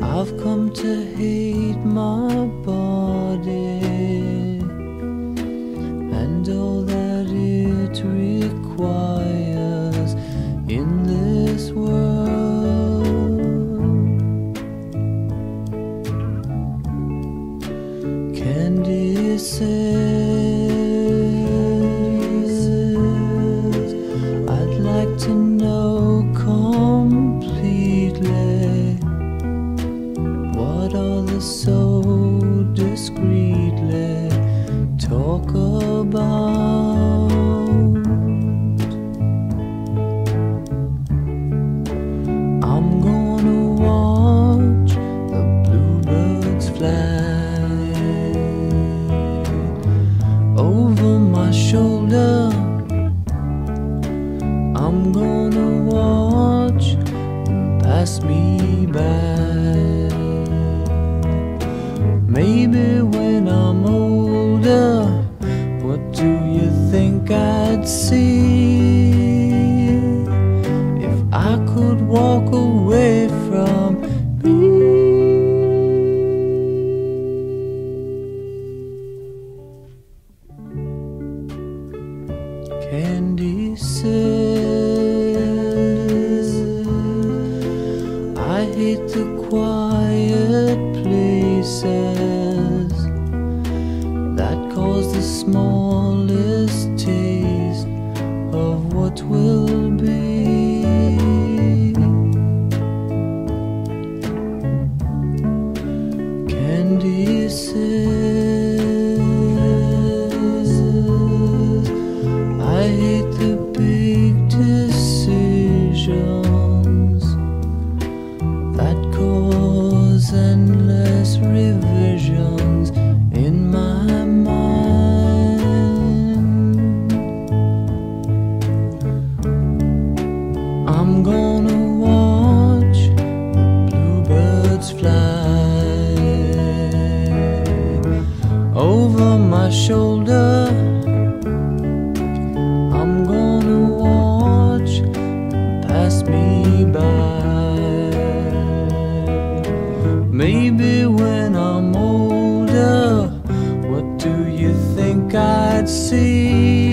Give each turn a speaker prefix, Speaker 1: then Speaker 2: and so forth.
Speaker 1: I've come to hate my body and all that so discreetly talk about. Maybe when I'm older, what do you think I'd see if I could walk away from me? Candy says, I hate the I hate the big decisions that cause endless revisions in my mind. I'm gonna over my shoulder. I'm gonna watch pass me by. Maybe when I'm older, what do you think I'd see